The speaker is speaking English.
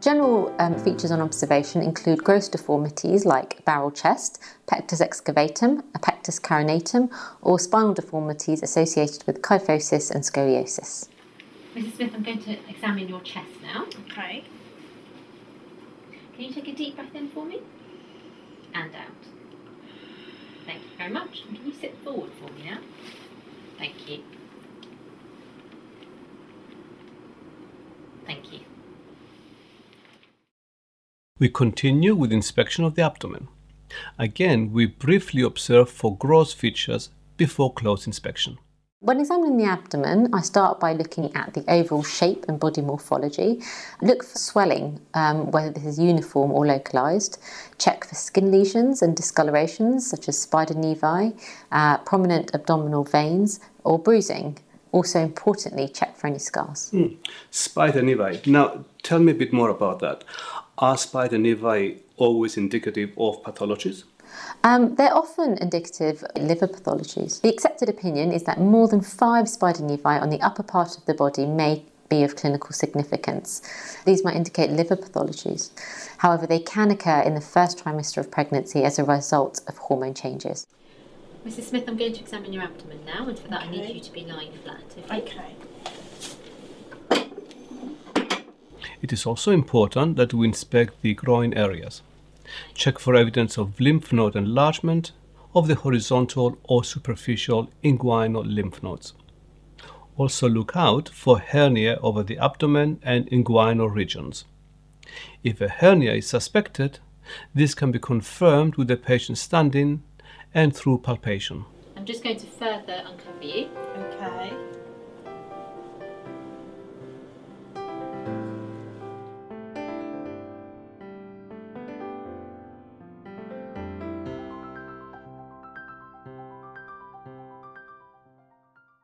General um, features on observation include gross deformities like barrel chest, pectus excavatum, pectus carinatum, or spinal deformities associated with kyphosis and scoliosis. Mrs. Smith, I'm going to examine your chest now. Okay. Can you take a deep breath in for me? And out. Thank you very much. And can you sit forward for me now? Thank you. Thank you. We continue with inspection of the abdomen. Again, we briefly observe for gross features before close inspection. When examining the abdomen, I start by looking at the overall shape and body morphology. Look for swelling, um, whether this is uniform or localised. Check for skin lesions and discolorations, such as spider nevi, uh, prominent abdominal veins, or bruising. Also, importantly, check for any scars. Mm. Spider nevi. Now, tell me a bit more about that. Are spider nevi always indicative of pathologies? Um, they're often indicative of liver pathologies. The accepted opinion is that more than five spider nevi on the upper part of the body may be of clinical significance. These might indicate liver pathologies. However, they can occur in the first trimester of pregnancy as a result of hormone changes. Mrs. Smith, I'm going to examine your abdomen now, and for that, Okay. I need you to be lying flat. Okay. Okay. It is also important that we inspect the groin areas. Check for evidence of lymph node enlargement of the horizontal or superficial inguinal lymph nodes. Also look out for hernia over the abdomen and inguinal regions. If a hernia is suspected, this can be confirmed with the patient standing and through palpation. I'm just going to further uncover you. Okay.